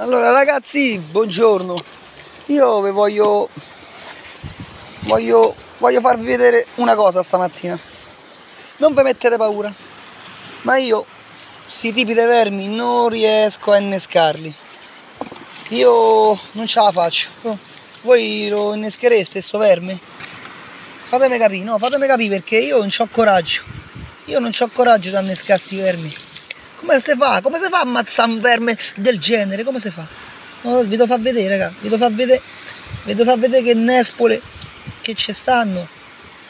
Allora ragazzi, buongiorno. Io vi voglio, voglio, voglio farvi vedere una cosa stamattina. Non vi mettete paura, ma io, questi tipi di vermi, non riesco a innescarli. Io non ce la faccio. Voi lo inneschereste sto verme? Fatemi capire, no, fatemi capire perché io non ho coraggio. Io non ho coraggio di innescare questi vermi. Come si fa? Come si fa a ammazzare un verme del genere? Come si fa? Oh, vi devo far vedere, raga. Vi devo far vedere. Vi devo far vedere che nespole che ci stanno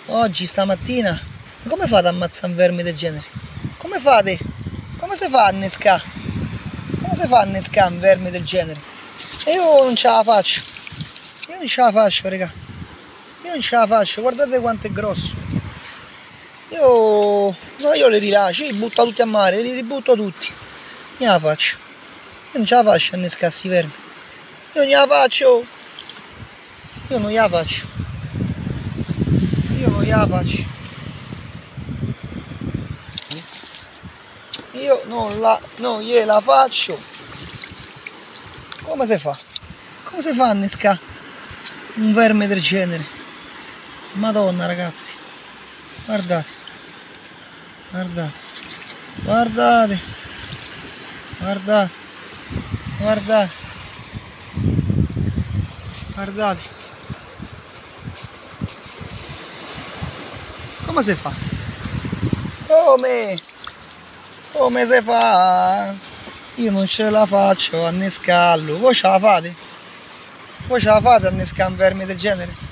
oggi, stamattina. Ma come fate a ammazzare un verme del genere? Come fate? Come si fa a innescare? Come si fa a innescare un verme del genere? E io non ce la faccio. Io non ce la faccio, raga. Io non ce la faccio. Guardate quanto è grosso. Io, no, io li rilascio, li butto tutti a mare, li ributto tutti. Non la faccio. Io non ce la faccio a questi vermi. Io non la faccio. Io non la faccio. Io non la faccio. Io non la, non gliela faccio. Come si fa? Come si fa a innescare un verme del genere? Madonna ragazzi. Guardate. Guardate. Guardate. Guardate. Guardate. Guardate. Come si fa? Come? Come si fa? Io non ce la faccio a innescarlo. Voi ce la fate? Voi ce la fate a innescare un verme del genere?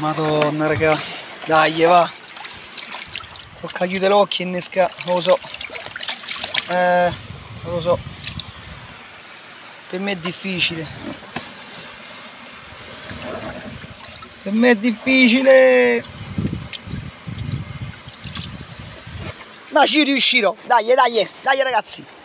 Madonna raga, dai va. Tocca chiudere l'occhio e innesca, lo so. Eh, lo so. Per me è difficile. Per me è difficile. Ma ci riuscirò. Dai, dai, dai ragazzi.